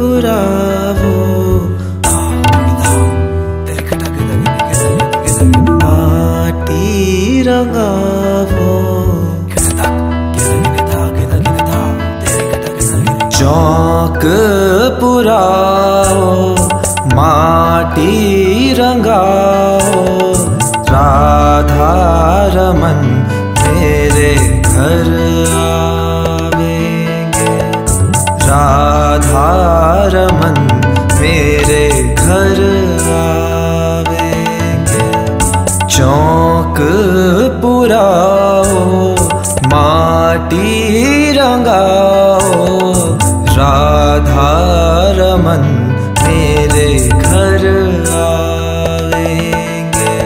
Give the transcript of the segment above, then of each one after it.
bravo Mati rangavo चौक पुराओ माटी रंगाओ राधा रमन मेरे घर रमन मेरे घर आवेंगे। चौक पुराओ, माटी रंगाओ, राधा रमन मेरे घर आवेंगे।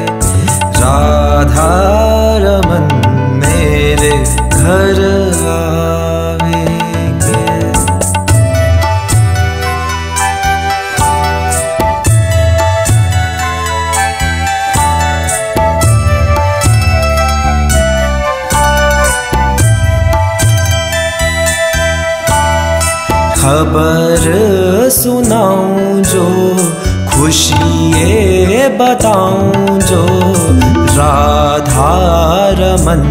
राधा रमन मेरे घर खबर सुनाऊं जो, खुशिए बताऊँ जो। राधा रमन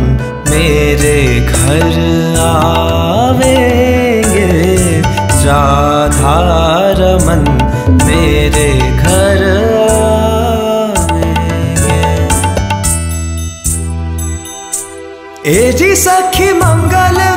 मेरे घर आवेंगे। राधा रमन मेरे घर आवेंगे। ए जी सखी मंगल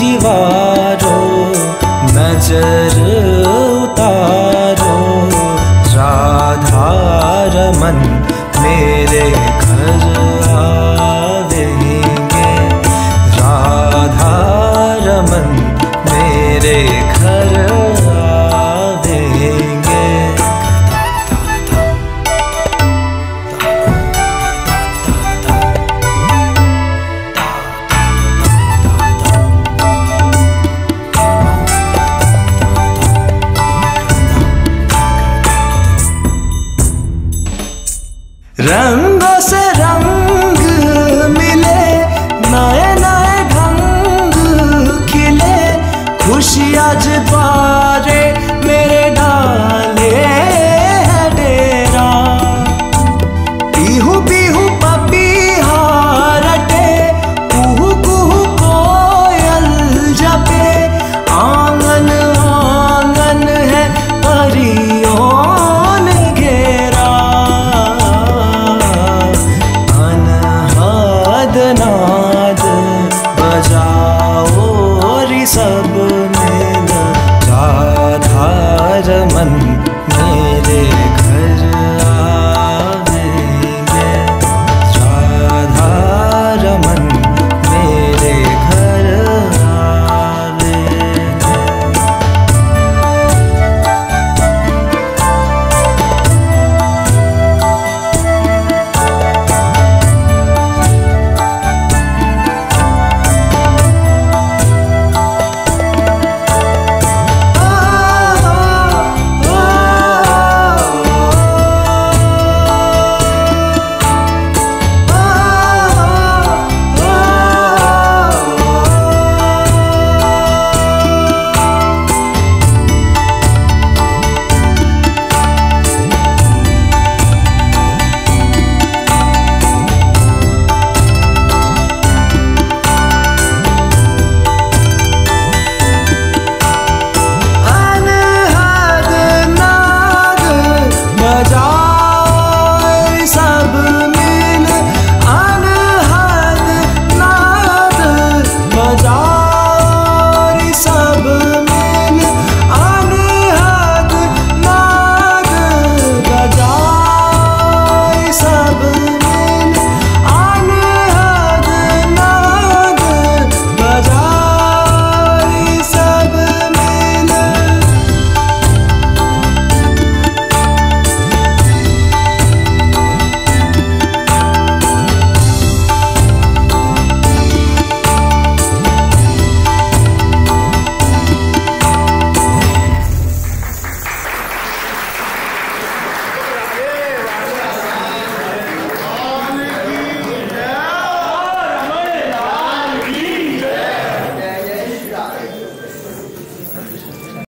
जीवारो नज़र उतारो। राधा रमन मेरे घर आवेंगे। राधा रमन मेरे घर Ram